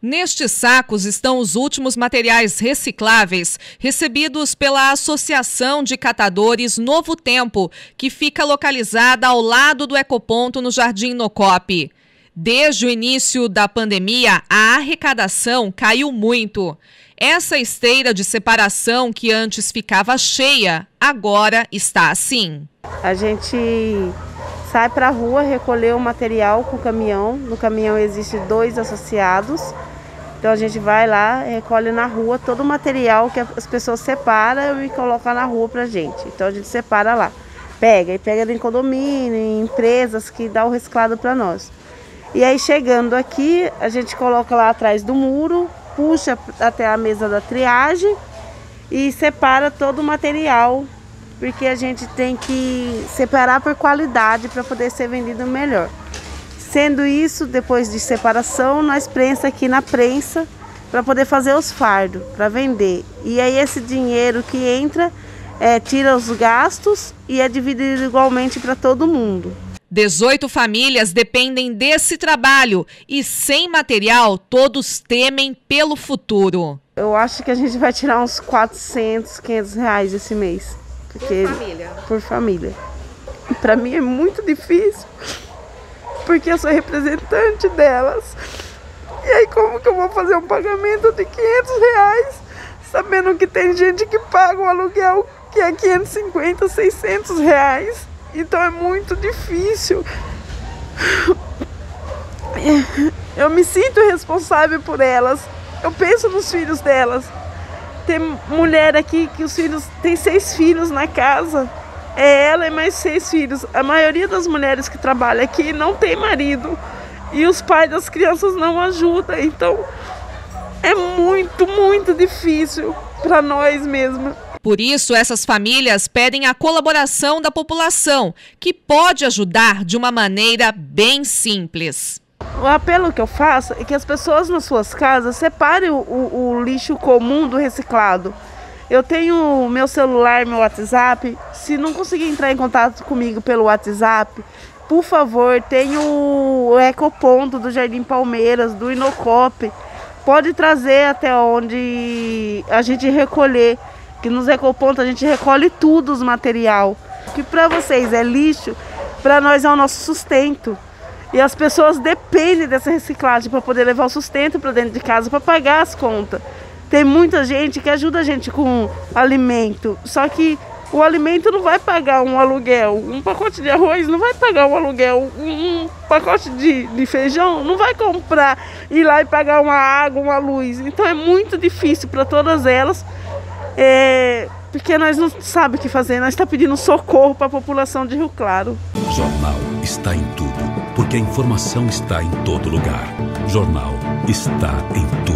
Nestes sacos estão os últimos materiais recicláveis recebidos pela Associação de Catadores Novo Tempo, que fica localizada ao lado do Ecoponto no Jardim Nocop. Desde o início da pandemia, a arrecadação caiu muito. Essa esteira de separação que antes ficava cheia, agora está assim. A gente sai para a rua recolher o material com o caminhão. No caminhão existe dois associados. Então a gente vai lá, recolhe na rua todo o material que as pessoas separam e colocam na rua pra gente. Então a gente separa lá. Pega, e pega em condomínio, em empresas que dá o reciclado para nós. E aí chegando aqui, a gente coloca lá atrás do muro, puxa até a mesa da triagem e separa todo o material, porque a gente tem que separar por qualidade para poder ser vendido melhor. Sendo isso, depois de separação, nós prensa aqui na prensa para poder fazer os fardos, para vender. E aí esse dinheiro que entra é, tira os gastos e é dividido igualmente para todo mundo. 18 famílias dependem desse trabalho e sem material todos temem pelo futuro. Eu acho que a gente vai tirar uns 400, 500 reais esse mês. Porque, por família? Por família. Para mim é muito difícil porque eu sou representante delas. E aí como que eu vou fazer um pagamento de 500 reais, sabendo que tem gente que paga um aluguel que é 550, 600 reais. Então é muito difícil. Eu me sinto responsável por elas. Eu penso nos filhos delas. Tem mulher aqui que os filhos tem seis filhos na casa. É ela e mais seis filhos. A maioria das mulheres que trabalham aqui não tem marido. E os pais das crianças não ajudam. Então é muito, muito difícil para nós mesmo. Por isso, essas famílias pedem a colaboração da população, que pode ajudar de uma maneira bem simples. O apelo que eu faço é que as pessoas nas suas casas separem o, o, o lixo comum do reciclado. Eu tenho meu celular, meu WhatsApp. Se não conseguir entrar em contato comigo pelo WhatsApp, por favor, tem o Ecoponto do Jardim Palmeiras, do Inocop. Pode trazer até onde a gente recolher. Que nos Ecopontos a gente recolhe tudo os material. Que para vocês é lixo, para nós é o nosso sustento. E as pessoas dependem dessa reciclagem para poder levar o sustento para dentro de casa, para pagar as contas. Tem muita gente que ajuda a gente com alimento, só que o alimento não vai pagar um aluguel. Um pacote de arroz não vai pagar um aluguel. Um, pacote de, de feijão não vai comprar, ir lá e pagar uma água, uma luz. Então é muito difícil para todas elas, é, porque nós não sabemos o que fazer. Nós estamos tá pedindo socorro para a população de Rio Claro. Jornal está em tudo, porque a informação está em todo lugar. Jornal está em tudo.